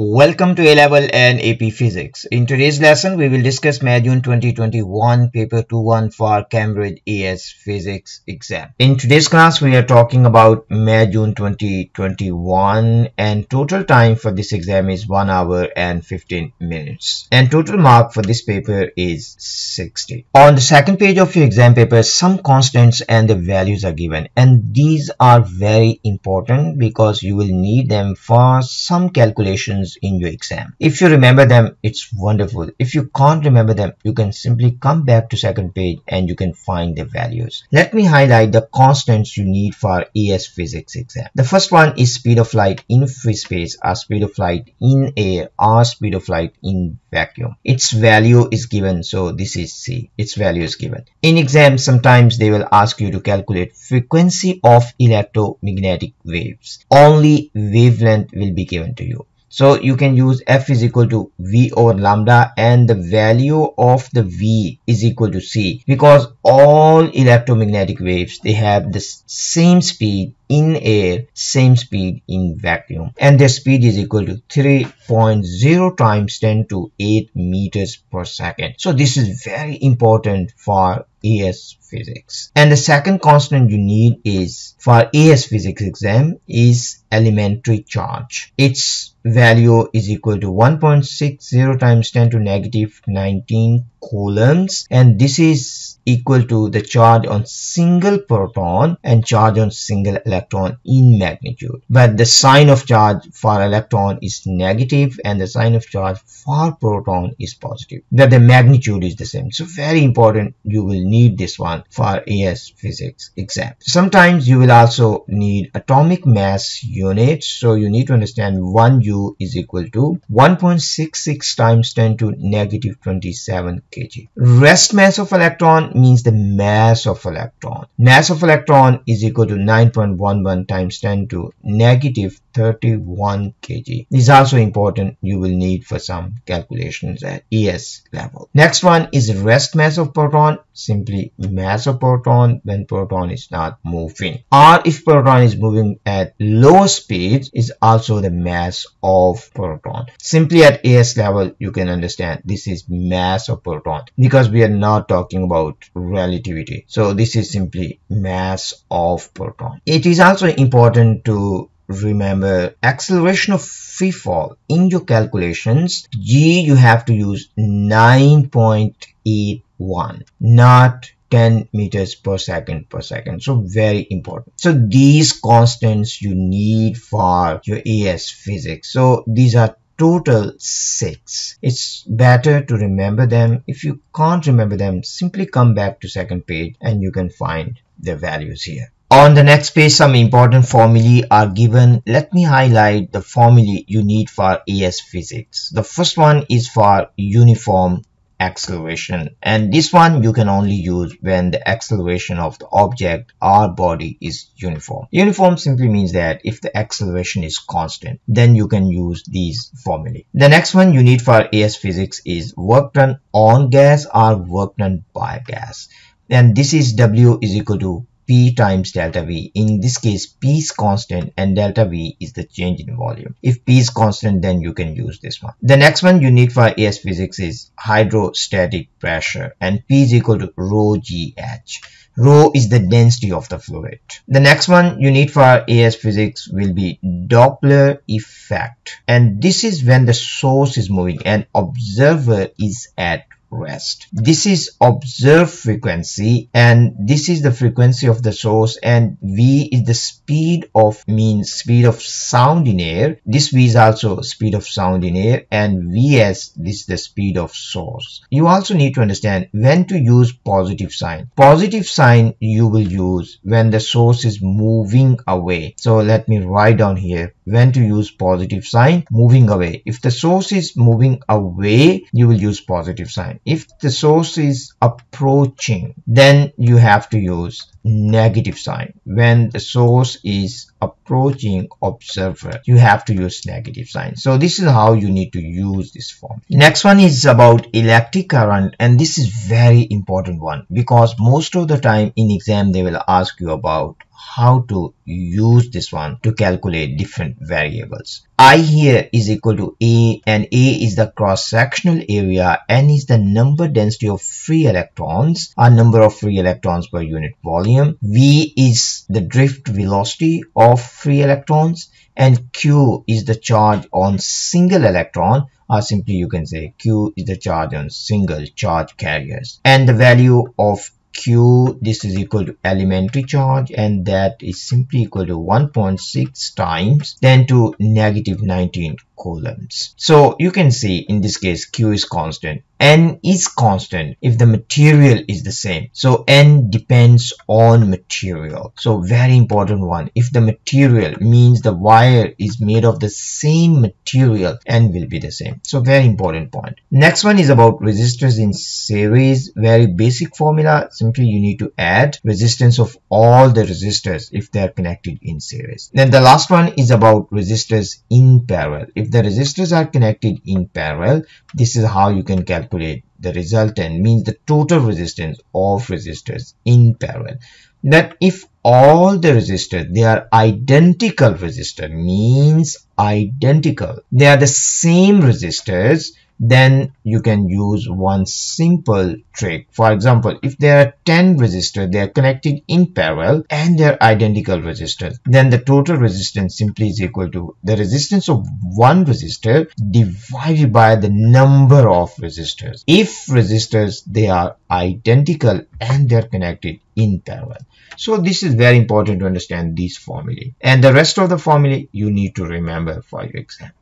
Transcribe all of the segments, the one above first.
Welcome to A-Level and AP Physics. In today's lesson, we will discuss May June 2021 paper 2-1 for Cambridge AS Physics exam. In today's class, we are talking about May June 2021 and total time for this exam is 1 hour and 15 minutes. And total mark for this paper is 60. On the second page of your exam paper, some constants and the values are given and these are very important because you will need them for some calculations in your exam. If you remember them, it's wonderful. If you can't remember them, you can simply come back to second page and you can find the values. Let me highlight the constants you need for AS physics exam. The first one is speed of light in free space or speed of light in air or speed of light in vacuum. Its value is given. So this is C. Its value is given. In exam, sometimes they will ask you to calculate frequency of electromagnetic waves. Only wavelength will be given to you. So you can use f is equal to v over lambda and the value of the v is equal to c. Because all electromagnetic waves they have the same speed in air same speed in vacuum. And their speed is equal to 3.0 times 10 to 8 meters per second. So this is very important for AS physics. And the second constant you need is for AS physics exam is elementary charge. Its value is equal to 1.60 times 10 to negative 19 coulombs and this is equal to the charge on single proton and charge on single electron in magnitude. But the sign of charge for electron is negative and the sign of charge for proton is positive. That the magnitude is the same. So very important you will need this one for AS physics exam. Sometimes you will also need atomic mass units. So you need to understand 1 u is equal to 1.66 times 10 to negative 27 kg. Rest mass of electron means the mass of electron. Mass of electron is equal to 9.11 times 10 to negative 31 kg. This is also important you will need for some calculations at AS level. Next one is rest mass of proton. Simply mass of proton when proton is not moving. Or if proton is moving at low speeds is also the mass of proton. Simply at AS level you can understand this is mass of proton because we are not talking about relativity. So this is simply mass of proton. It is also important to remember acceleration of free fall. In your calculations g you have to use 9.81 not 10 meters per second per second. So very important. So these constants you need for your as physics. So these are total six it's better to remember them if you can't remember them simply come back to second page and you can find the values here on the next page, some important formulae are given. Let me highlight the formulae you need for AS physics. The first one is for uniform acceleration and this one you can only use when the acceleration of the object or body is uniform. Uniform simply means that if the acceleration is constant then you can use these formulae. The next one you need for AS physics is work done on gas or work done by gas and this is W is equal to P times delta V. In this case, P is constant and delta V is the change in volume. If P is constant, then you can use this one. The next one you need for AS physics is hydrostatic pressure and P is equal to rho GH. Rho is the density of the fluid. The next one you need for AS physics will be Doppler effect. And this is when the source is moving and observer is at rest. This is observed frequency and this is the frequency of the source and V is the speed of means speed of sound in air. This V is also speed of sound in air and Vs this is the speed of source. You also need to understand when to use positive sign. Positive sign you will use when the source is moving away. So let me write down here when to use positive sign moving away. If the source is moving away you will use positive sign. If the source is approaching then you have to use negative sign. When the source is approaching observer you have to use negative sign. So this is how you need to use this form. Next one is about electric current and this is very important one because most of the time in exam they will ask you about how to use this one to calculate different variables. I here is equal to A and A is the cross-sectional area N is the number density of free electrons or number of free electrons per unit volume. V is the drift velocity of free electrons and Q is the charge on single electron or simply you can say Q is the charge on single charge carriers and the value of Q this is equal to elementary charge and that is simply equal to 1.6 times 10 to negative 19 coulombs. So you can see in this case Q is constant. N is constant if the material is the same. So n depends on material. So very important one. If the material means the wire is made of the same material n will be the same. So very important point. Next one is about resistors in series. Very basic formula. Simply you need to add resistance of all the resistors if they are connected in series. Then the last one is about resistors in parallel. If the resistors are connected in parallel this is how you can calculate calculate the resultant means the total resistance of resistors in parallel. That if all the resistors they are identical resistor means identical they are the same resistors then you can use one simple trick. For example, if there are 10 resistors, they are connected in parallel and they are identical resistors, then the total resistance simply is equal to the resistance of one resistor divided by the number of resistors. If resistors, they are identical and they are connected in parallel. So this is very important to understand this formula. And the rest of the formula you need to remember for your exam.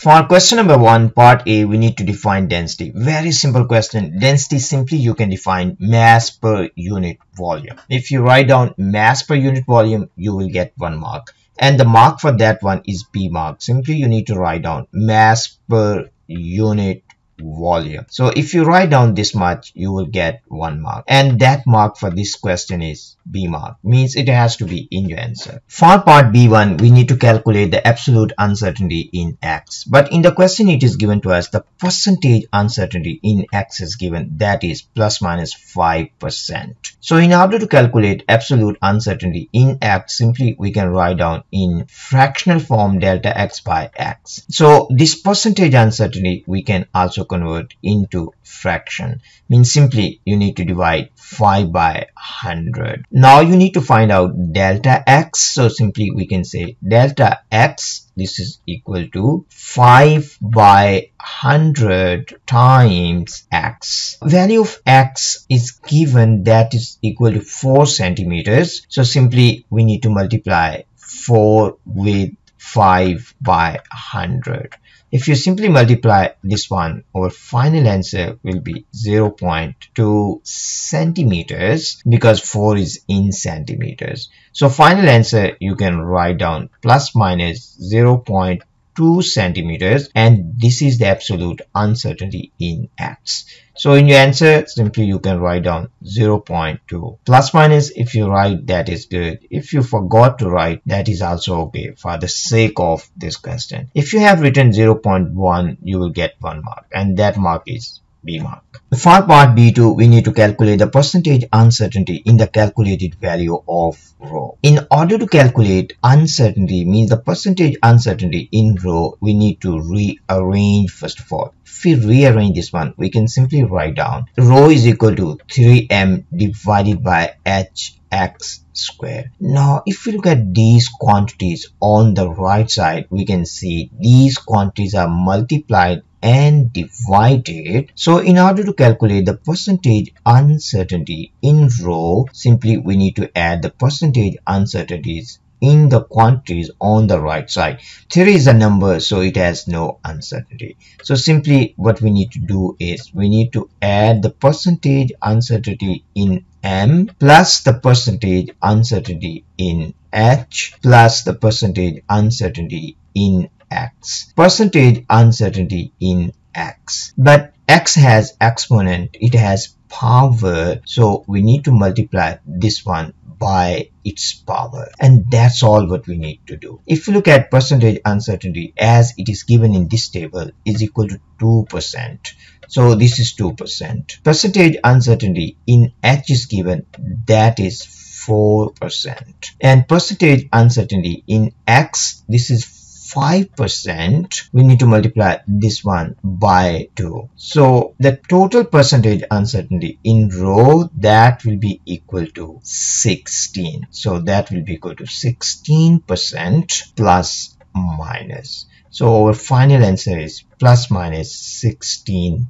For question number one, part A, we need to define density. Very simple question. Density simply you can define mass per unit volume. If you write down mass per unit volume, you will get one mark. And the mark for that one is B mark. Simply you need to write down mass per unit volume. So if you write down this much, you will get one mark. And that mark for this question is B mark, means it has to be in your answer. For part B1, we need to calculate the absolute uncertainty in X. But in the question, it is given to us the percentage uncertainty in X is given, that is plus minus 5%. So in order to calculate absolute uncertainty in X, simply we can write down in fractional form delta X by X. So this percentage uncertainty we can also convert into fraction. Means simply you need to divide 5 by 100 now you need to find out delta x. So simply we can say delta x this is equal to 5 by 100 times x. Value of x is given that is equal to 4 centimeters. So simply we need to multiply 4 with 5 by 100 if you simply multiply this one, our final answer will be 0.2 centimeters because 4 is in centimeters. So final answer you can write down plus minus 0.2 2 centimeters and this is the absolute uncertainty in x. So in your answer simply you can write down 0.2 plus minus if you write that is good. If you forgot to write that is also okay for the sake of this question. If you have written 0.1 you will get one mark and that mark is B mark. For part B2, we need to calculate the percentage uncertainty in the calculated value of rho. In order to calculate uncertainty means the percentage uncertainty in rho, we need to rearrange first of all. If we rearrange this one, we can simply write down rho is equal to 3m divided by hx square. Now, if we look at these quantities on the right side, we can see these quantities are multiplied and divided. So in order to calculate the percentage uncertainty in rho, simply we need to add the percentage uncertainties in the quantities on the right side. 3 is a number so it has no uncertainty. So simply what we need to do is we need to add the percentage uncertainty in m plus the percentage uncertainty in h plus the percentage uncertainty in x. Percentage uncertainty in x. But x has exponent, it has power, so we need to multiply this one by its power and that's all what we need to do if you look at percentage uncertainty as it is given in this table is equal to 2% so this is 2% percentage uncertainty in h is given that is 4%. And percentage uncertainty in X, this is 5%, we need to multiply this one by 2. So the total percentage uncertainty in rho that will be equal to 16. So that will be equal to 16% plus minus. So our final answer is plus minus 16%.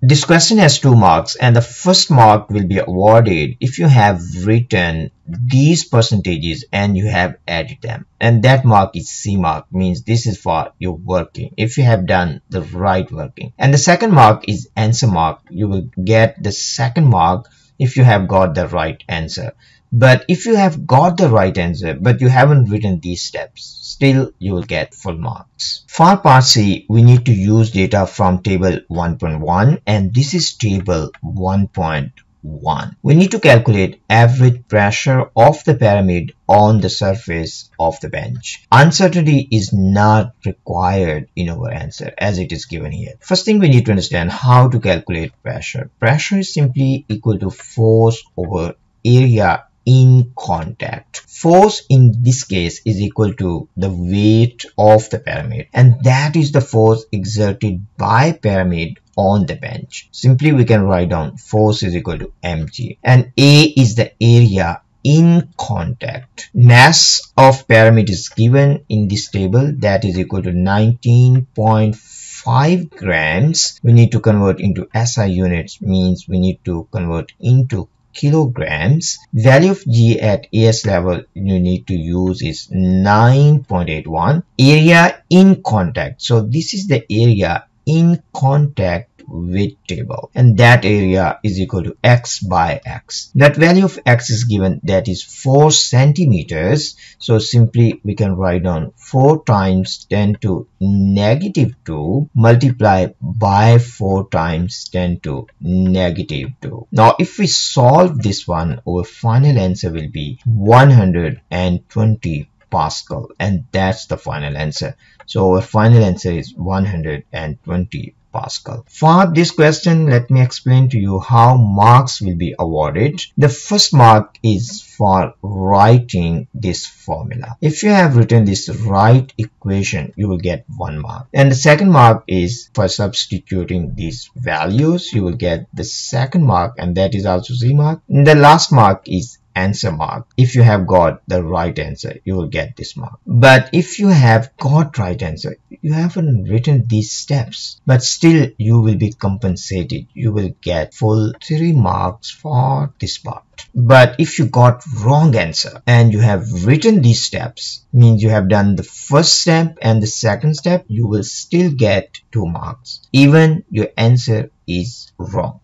This question has two marks and the first mark will be awarded if you have written these percentages and you have added them. And that mark is C mark means this is for your working if you have done the right working. And the second mark is answer mark. You will get the second mark if you have got the right answer but if you have got the right answer but you haven't written these steps still you will get full marks. For part C, we need to use data from table 1.1 and this is table 1.1. We need to calculate average pressure of the pyramid on the surface of the bench. Uncertainty is not required in our answer as it is given here. First thing we need to understand how to calculate pressure. Pressure is simply equal to force over area in contact. Force in this case is equal to the weight of the pyramid and that is the force exerted by pyramid on the bench. Simply we can write down force is equal to mg and A is the area in contact. Mass of pyramid is given in this table that is equal to 19.5 grams. We need to convert into SI units means we need to convert into kilograms. Value of G at AS level you need to use is 9.81. Area in contact. So this is the area in contact with table and that area is equal to x by x. That value of x is given that is 4 centimeters. So simply we can write down 4 times 10 to negative 2 multiply by 4 times 10 to negative 2 now if we solve this one our final answer will be 120 Pascal and that's the final answer so our final answer is 120 Pascal. For this question, let me explain to you how marks will be awarded. The first mark is for writing this formula. If you have written this right equation, you will get one mark. And the second mark is for substituting these values, you will get the second mark and that is also C mark. And the last mark is answer mark. If you have got the right answer, you will get this mark. But if you have got right answer, you haven't written these steps, but still you will be compensated. You will get full three marks for this part. But if you got wrong answer and you have written these steps, means you have done the first step and the second step, you will still get two marks, even your answer is wrong.